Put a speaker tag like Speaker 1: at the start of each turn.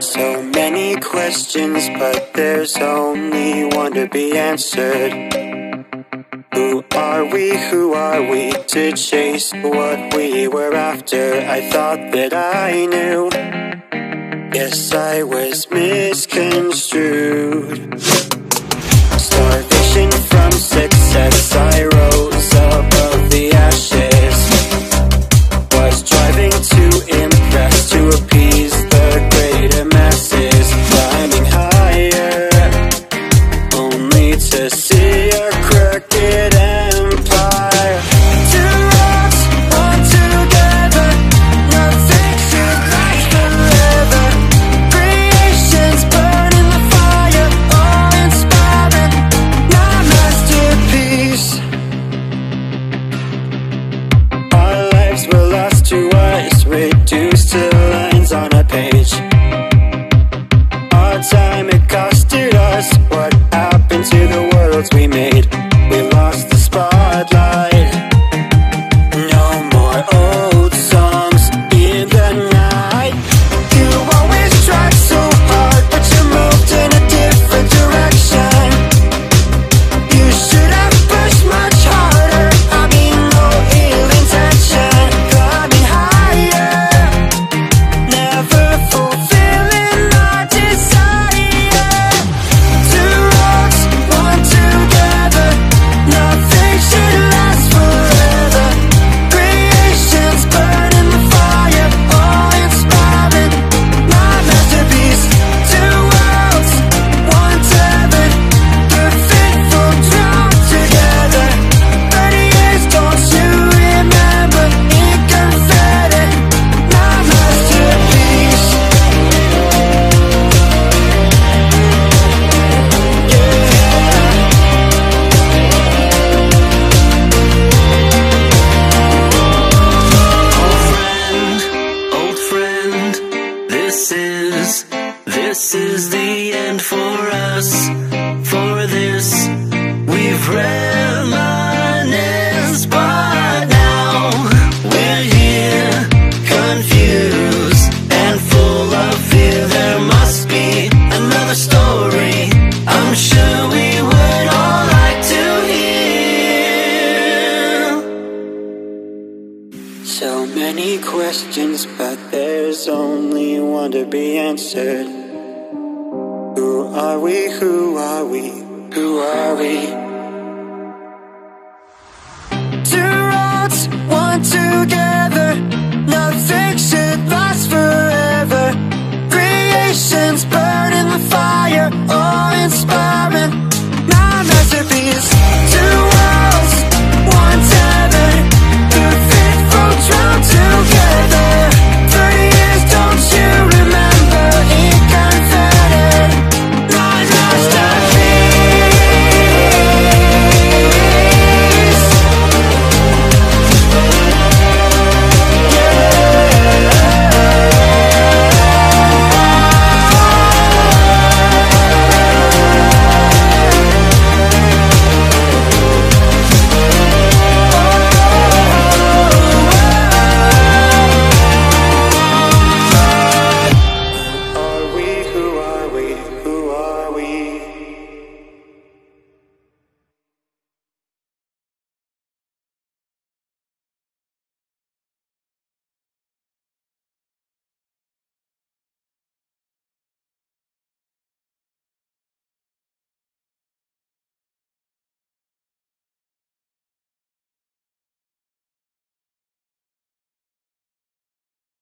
Speaker 1: So many questions, but there's only one to be answered. Who are we, who are we to chase what we were after? I thought that I knew. Yes, I was misconstrued. to see a crooked empire. Two rocks, one together, nothing forever. Creation's the fire, all inspiring, masterpiece. Our lives were lost to reduced to lines on a page. questions, but there's only one to be answered. Who are we? Who are we? Who are we? Two roads, one together. Nothing should last forever. Creation's